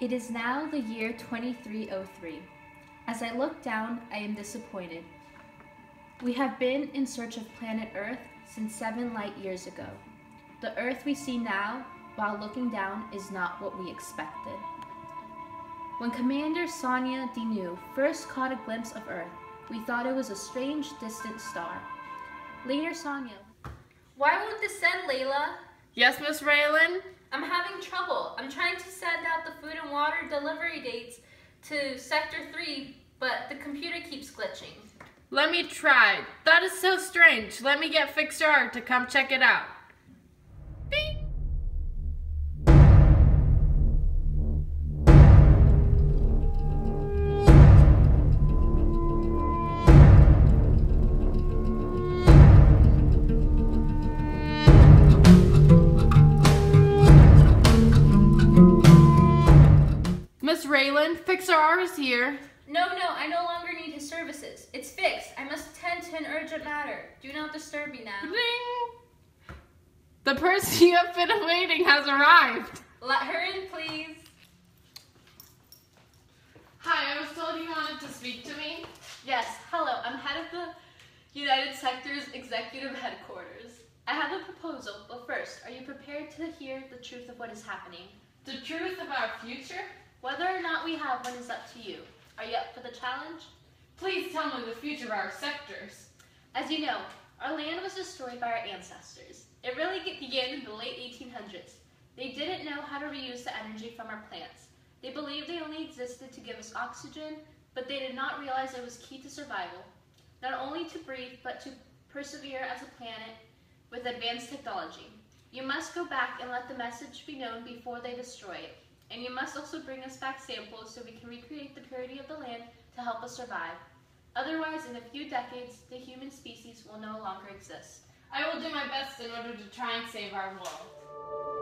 It is now the year 2303. As I look down, I am disappointed. We have been in search of planet Earth since seven light years ago. The Earth we see now, while looking down, is not what we expected. When Commander Sonia Dinu first caught a glimpse of Earth, we thought it was a strange, distant star. Later, Sonia. Why won't this send, Layla? Yes, Miss Raylan? I'm having trouble. I'm trying to send out the food and water delivery dates to Sector 3, but the computer keeps glitching. Let me try. That is so strange. Let me get Fixer Art to come check it out. Raylan, is here. No, no, I no longer need his services. It's fixed. I must attend to an urgent matter. Do not disturb me now. Ding! The person you have been awaiting has arrived. Let her in, please. Hi, I was told you wanted to speak to me. Yes, hello. I'm head of the United Sector's executive headquarters. I have a proposal, but first, are you prepared to hear the truth of what is happening? The truth of our future? Whether or not we have one is up to you. Are you up for the challenge? Please tell me the future of our sectors. As you know, our land was destroyed by our ancestors. It really began in the late 1800s. They didn't know how to reuse the energy from our plants. They believed they only existed to give us oxygen, but they did not realize it was key to survival. Not only to breathe, but to persevere as a planet with advanced technology. You must go back and let the message be known before they destroy it. And you must also bring us back samples so we can recreate the purity of the land to help us survive. Otherwise, in a few decades, the human species will no longer exist. I will do my best in order to try and save our world.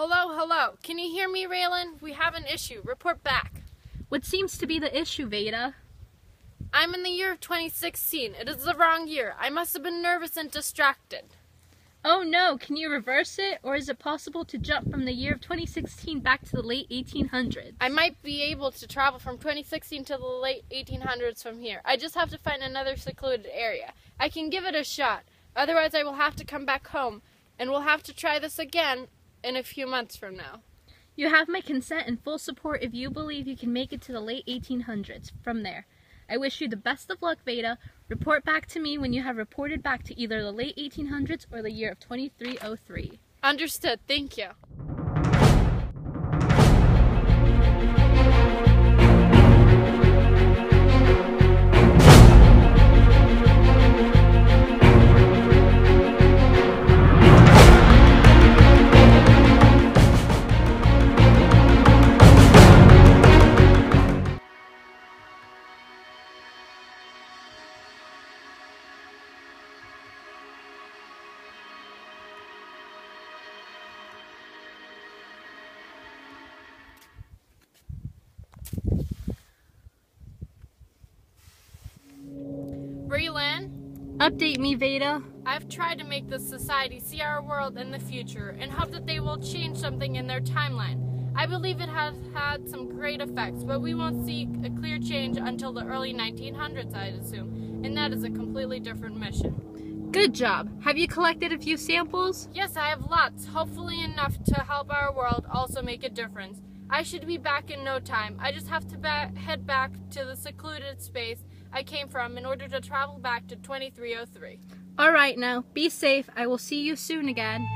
Hello, hello. Can you hear me, Raylan? We have an issue. Report back. What seems to be the issue, Veda? I'm in the year of 2016. It is the wrong year. I must have been nervous and distracted. Oh no, can you reverse it? Or is it possible to jump from the year of 2016 back to the late 1800s? I might be able to travel from 2016 to the late 1800s from here. I just have to find another secluded area. I can give it a shot. Otherwise, I will have to come back home, and we'll have to try this again in a few months from now. You have my consent and full support if you believe you can make it to the late 1800s from there. I wish you the best of luck, Veda. Report back to me when you have reported back to either the late 1800s or the year of 2303. Understood. Thank you. Update me, Veda. I've tried to make the society see our world in the future and hope that they will change something in their timeline. I believe it has had some great effects, but we won't see a clear change until the early 1900s, I'd assume, and that is a completely different mission. Good job. Have you collected a few samples? Yes, I have lots, hopefully enough to help our world also make a difference. I should be back in no time. I just have to ba- head back to the secluded space I came from in order to travel back to 2303. All right now. Be safe. I will see you soon again.